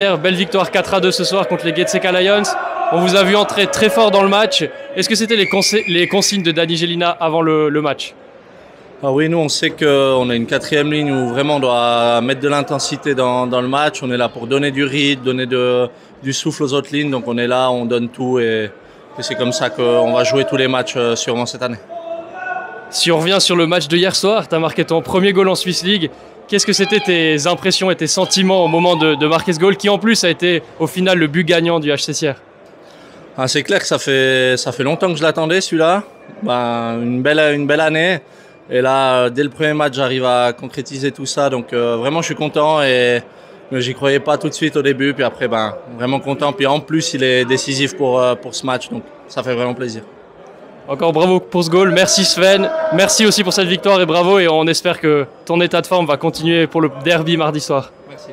Belle victoire 4 à 2 ce soir contre les Getseka Lions. On vous a vu entrer très fort dans le match. Est-ce que c'était les, consignes de Danny Gelina avant le, match? Ah Oui, nous on sait qu'on a une quatrième ligne où vraiment on doit mettre de l'intensité dans, le match. On est là pour donner du rythme, donner du souffle aux autres lignes. Donc on est là, on donne tout et, et c'est comme ça qu'on va jouer tous les matchs euh, sûrement cette année. Si on revient sur le match de hier soir, tu as marqué ton premier goal en Swiss League. Qu'est-ce que c'était tes impressions et tes sentiments au moment de, marquer ce goal qui en plus a été au final le but gagnant du HCCR ah, C'est clair que ça fait, ça fait longtemps que je l'attendais celui-là. Ben, une, belle, une belle année. Et là, dès le premier match, j'arrive à concrétiser tout ça. Donc euh, vraiment, je suis content et j'y croyais pas tout de suite au début. Puis après, ben, vraiment content. Puis en plus, il est décisif pour, euh, pour ce match. Donc ça fait vraiment plaisir. Encore bravo pour ce goal. Merci Sven. Merci aussi pour cette victoire et bravo. Et on espère que ton état de forme va continuer pour le derby mardi soir. Merci.